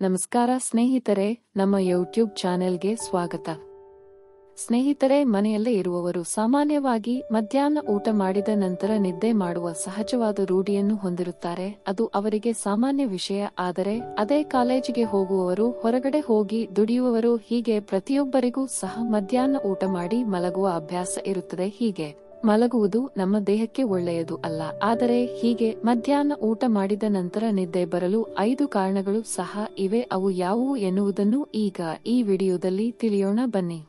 ನಮಸ್ಕಾರ ಸ್ನೇಹಿತರೆ, ನಮ್ಮ ಯೂಟ್ಯೂಬ್ ಚಾನೆಲ್ಗೆ ಸ್ವಾಗತ. ಸ್ನೇಹಿತರೆ, ಮನೆಯಲ್ಲೇ ಇರುವವರು ಸಾಮಾನ್ಯವಾಗಿ ಮಧ್ಯಾಹ್ನ ಊಟ ಮಾಡಿದ ನಂತರ ನಿದ್ದೆ ಮಾಡುವ ಸಹಜವಾದ ರೂಢಿಯನ್ನು ಹೊಂದಿರುತ್ತಾರೆ. ಅದು ಅವರಿಗೆ ಸಾಮಾನ್ಯ ವಿಷಯ, ಆದರೆ ಅದೇ ಕಾಲೇಜಿಗೆ ಹೋಗುವವರು, ಹೊರಗಡೆ ಹೋಗಿ ದುಡಿಯುವವರು ಹೀಗೆ ಪ್ರತಿಯೊಬ್ಬರಿಗೂ ಸಹ ಮಧ್ಯಾಹ್ನ ಊಟ ಮಾಡಿ ಮಲಗುವ ಅಭ್ಯಾಸ ಇರುತ್ತದೆ ಹೀಗೆ. ಮಲಗುವುದು ನಮ್ಮ ದೇಹಕ್ಕೆ ಒಳ್ಳೆಯದು ಅಲ್ಲ. ಆದರೆ ಹೀಗೆ ಮಧ್ಯಾಹ್ನ ಊಟ ಮಾಡಿದ ನಂತರ ನಿದ್ದೆ ಬರಲು ಐದು ಕಾರಣಗಳು ಸಹ ಇವೆ. ಅವು ಯಾವುವು ಎನ್ನುವುದನ್ನು ಈಗ ಈ ವಿಡಿಯೋದಲ್ಲಿ ತಿಳಿಯೋಣ. ಬನ್ನಿ.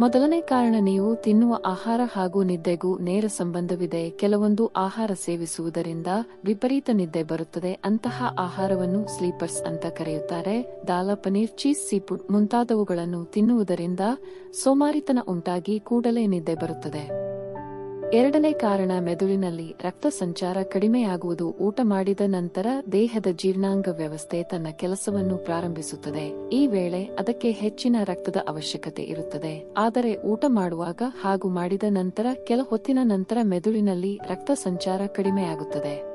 ಮೊದಲನೇ ಕಾರಣ, ನೀವು ತಿನ್ನುವ ಆಹಾರ ಹಾಗೂ ನಿದ್ದೆಗೂ ನೇರ ಸಂಬಂಧವಿದೆ. ಕೆಲವೊಂದು ಆಹಾರ ಸೇವಿಸುವುದರಿಂದ ವಿಪರೀತ ನಿದ್ದೆ ಬರುತ್ತದೆ. ಅಂತಹ ಆಹಾರವನ್ನು ಸ್ಲೀಪರ್ಸ್ ಅಂತ ಕರೆಯುತ್ತಾರೆ. ದಾಲ ಪನೀರ್, ಚೀಸ್ ಸೀಫುಡ್ ಮುಂತಾದವುಗಳನ್ನು ತಿನ್ನುವುದರಿಂದ ಸೋಮಾರಿತನ ಉಂಟಾಗಿ ಕೂಡಲೇ ನಿದ್ದೆ ಬರುತ್ತದೆ. ಎರಡನೇ ಕಾರಣ ಮೆದುಳಿನಲ್ಲಿ ರಕ್ತ ಸಂಚಾರ ಕಡಿಮೆಯಾಗುವುದು ಊಟ ಮಾಡಿದ ನಂತರ ದೇಹದ ಜೀರ್ಣಾಂಗ ವ್ಯವಸ್ಥೆ ತನ್ನ ಕೆಲಸವನ್ನು ಪ್ರಾರಂಭಿಸುತ್ತದೆ. ಈ ವೇಳೆ ಅದಕ್ಕೆ ಹೆಚ್ಚಿನ ರಕ್ತದ ಅವಶ್ಯಕತೆ ಇರುತ್ತದೆ. ಆದರೆ ಊಟ ಮಾಡುವಾಗ ಹಾಗೂ ಮಾಡಿದ ನಂತರ ಕೆಲ ಹೊತ್ತಿನ ನಂತರ ಮೆದುಳಿನಲ್ಲಿ ರಕ್ತ ಸಂಚಾರ ಕಡಿಮೆಯಾಗುತ್ತದೆ.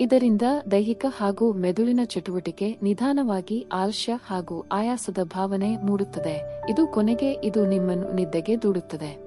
ಇದರಿಂದ ದೈಹಿಕ ಹಾಗೂ ಮೆದುಳಿನ ಚಟುವಟಿಕೆ ನಿಧಾನವಾಗಿ ಆಲಸ್ಯ ಹಾಗೂ ಆಯಾಸದ ಭಾವನೆ ಮೂಡುತ್ತದೆ. ಇದು ಕೊನೆಗೆ ಇದು ನಿಮ್ಮನ್ನು ನಿದ್ದೆಗೆ ದೂಡುತ್ತದೆ.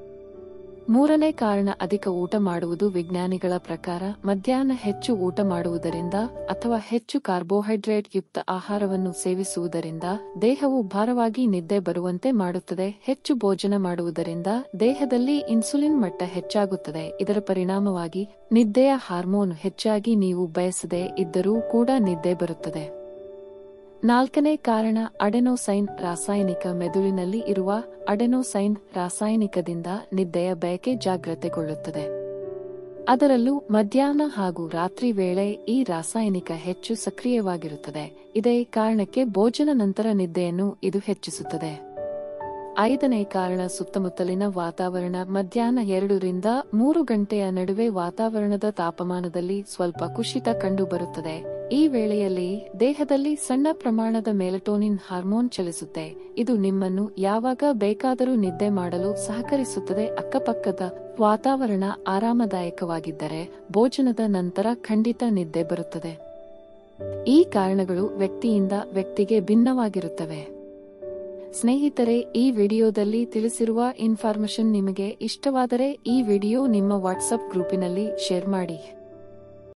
ಮೂರನೇ ಕಾರಣ ಅಧಿಕ ಊಟ ಮಾಡುವುದು ವಿಜ್ಞಾನಿಗಳ ಪ್ರಕಾರ ಮಧ್ಯಾಹ್ನ ಹೆಚ್ಚು ಊಟ ಮಾಡುವುದರಿಂದ ಅಥವಾ ಹೆಚ್ಚು ಕಾರ್ಬೋಹೈಡ್ರೇಟ್ ಯುಕ್ತ ಆಹಾರವನ್ನು ಸೇವಿಸುವುದರಿಂದ ದೇಹವು ಭಾರವಾಗಿ ನಿದ್ದೆ ಬರುವಂತೆ ಮಾಡುತ್ತದೆ. ಹೆಚ್ಚು ಭೋಜನ ಮಾಡುವುದರಿಂದ ದೇಹದಲ್ಲಿ ಇನ್ಸುಲಿನ್ ಮಟ್ಟ ಹೆಚ್ಚಾಗುತ್ತದೆ. ಇದರ ಪರಿಣಾಮವಾಗಿ ನಿದ್ದೆಯ ಹಾರ್ಮೋನ್ ಹೆಚ್ಚಾಗಿ ನೀವು ಬಯಸದೆ ಇದ್ದರೂ ಕೂಡ ನಿದ್ದೆ ಬರುತ್ತದೆ. ನಾಲ್ಕನೇ ಕಾರಣ ಅಡೆನೋಸೈನ್ ರಾಸಾಯನಿಕ ಮೆದುಳಿನಲ್ಲಿ ಇರುವ ಅಡೆನೋಸೈನ್ ರಾಸಾಯನಿಕದಿಂದ ನಿದ್ದೆಯ ಬಯಕೆ ಜಾಗ್ರತೆಗೊಳ್ಳುತ್ತದೆ. ಅದರಲ್ಲೂ ಮಧ್ಯಾಹ್ನ ಹಾಗೂ ರಾತ್ರಿ ವೇಳೆ ಈ ರಾಸಾಯನಿಕ ಹೆಚ್ಚು ಸಕ್ರಿಯವಾಗಿರುತ್ತದೆ. ಇದೇ ಕಾರಣಕ್ಕೆ ಭೋಜನ ನಂತರ ನಿದ್ದೆಯನ್ನು ಇದು ಹೆಚ್ಚಿಸುತ್ತದೆ. ಐದನೇ ಕಾರಣ ಸುತ್ತಮುತ್ತಲಿನ ವಾತಾವರಣ ಮಧ್ಯಾಹ್ನ ಎರಡರಿಂದ ಮೂರು ಗಂಟೆಯ ನಡುವೆ ವಾತಾವರಣದ ತಾಪಮಾನದಲ್ಲಿ ಸ್ವಲ್ಪ ಕುಸಿತ ಕಂಡುಬರುತ್ತದೆ. ಈ ವೇಳೆಯಲ್ಲಿ ದೇಹದಲ್ಲಿ ಸಣ್ಣ ಪ್ರಮಾಣದ ಮೆಲಟೋನಿನ್ ಹಾರ್ಮೋನ್ ಚಲಿಸುತ್ತೆ. ಇದು ನಿಮ್ಮನ್ನು ಯಾವಾಗ ಬೇಕಾದರೂ ನಿದ್ದೆ ಮಾಡಲು ಸಹಕರಿಸುತ್ತದೆ. ಅಕ್ಕಪಕ್ಕದ ವಾತಾವರಣ ಆರಾಮದಾಯಕವಾಗಿದ್ದರೆ ಭೋಜನದ ನಂತರ ಖಂಡಿತ ನಿದ್ದೆ ಬರುತ್ತದೆ. ಈ ಕಾರಣಗಳು ವ್ಯಕ್ತಿಯಿಂದ ವ್ಯಕ್ತಿಗೆ ಭಿನ್ನವಾಗಿರುತ್ತವೆ. ಸ್ನೇಹಿತರೆ ಈ ವಿಡಿಯೋದಲ್ಲಿ ತಿಳಿಸಿರುವ ಇನ್ಫಾರ್ಮೇಶನ್ ನಿಮಗೆ ಇಷ್ಟವಾದರೆ ಈ ವಿಡಿಯೋ ನಿಮ್ಮ ವಾಟ್ಸಪ್ ಗ್ರೂಪಿನಲ್ಲಿ ಶೇರ್ ಮಾಡಿ.